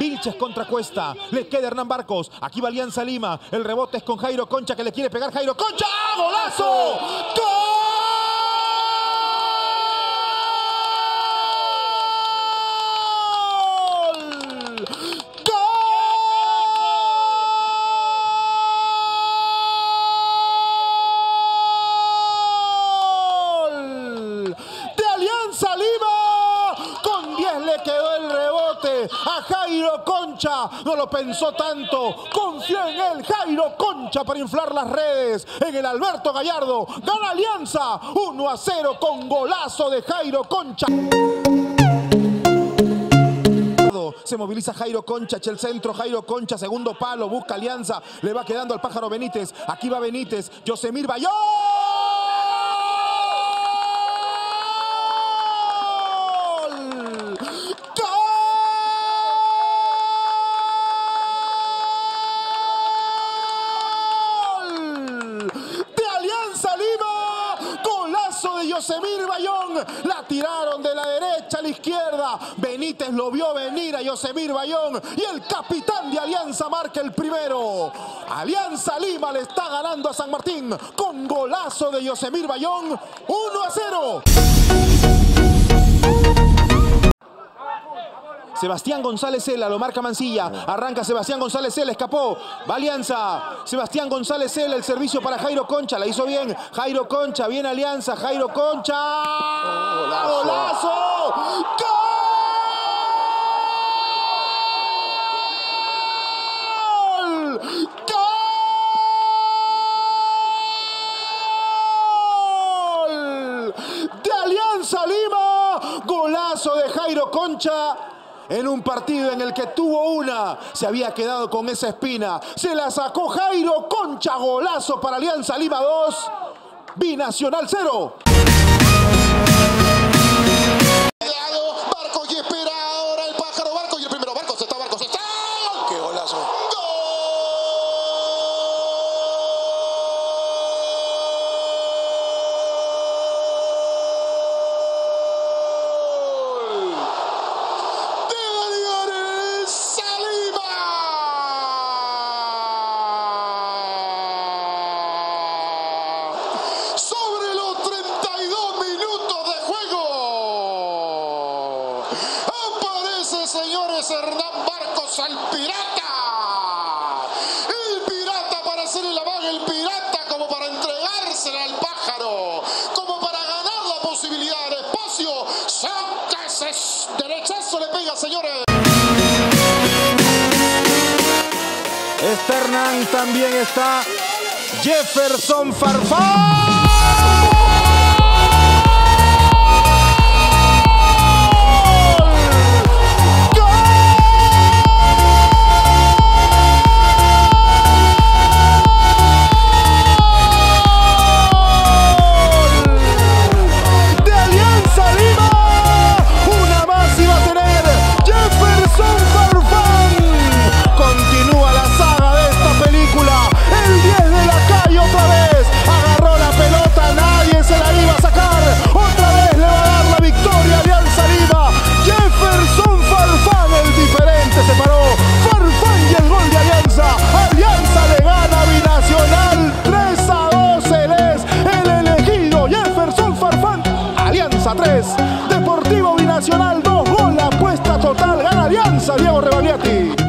Vilches contra Cuesta. Le queda Hernán Barcos. Aquí va Alianza Lima. El rebote es con Jairo Concha que le quiere pegar Jairo Concha. ¡Ah, golazo! ¡Gol! A Jairo Concha. No lo pensó tanto. Confió en él. Jairo Concha para inflar las redes. En el Alberto Gallardo. Gana Alianza 1 a 0 con golazo de Jairo Concha. Se moviliza Jairo Concha, el centro, Jairo Concha, segundo palo, busca alianza, le va quedando al pájaro Benítez, aquí va Benítez, Yosemir Bayón. de Alianza Lima. Golazo de Yosemir Bayón. La tiraron de la derecha a la izquierda. Benítez lo vio venir a Yosemir Bayón. Y el capitán de Alianza marca el primero. Alianza Lima le está ganando a San Martín con golazo de Yosemir Bayón. 1 a 0. Sebastián González Cela, lo marca Mancilla. Arranca Sebastián González Cela, escapó. Va Alianza. Sebastián González Cela, el servicio para Jairo Concha. La hizo bien. Jairo Concha, bien Alianza. Jairo Concha. Golazo. ¡Golazo! ¡Gol! ¡Gol! De Alianza Lima. Golazo de Jairo Concha. En un partido en el que tuvo una, se había quedado con esa espina. Se la sacó Jairo Concha, golazo para Alianza Lima 2, Binacional 0. Barco y espera ahora el pájaro Barco y el primero Barco se está Barco se está. Qué golazo. ¡Gol! De Alianza Lima. Sobre los 32 minutos de juego. Aparece, señores, Hernán Barcos al pirata. El pirata para hacer el amague, el pirata como para entregársela al pájaro, como para ganar la posibilidad de espacio. Ese derechazo, le pega, señores. Está Hernán, también está Jefferson Farfán. Alianza 3, Deportivo Binacional 2, gol, apuesta total, gana Alianza, Diego Rebagliati.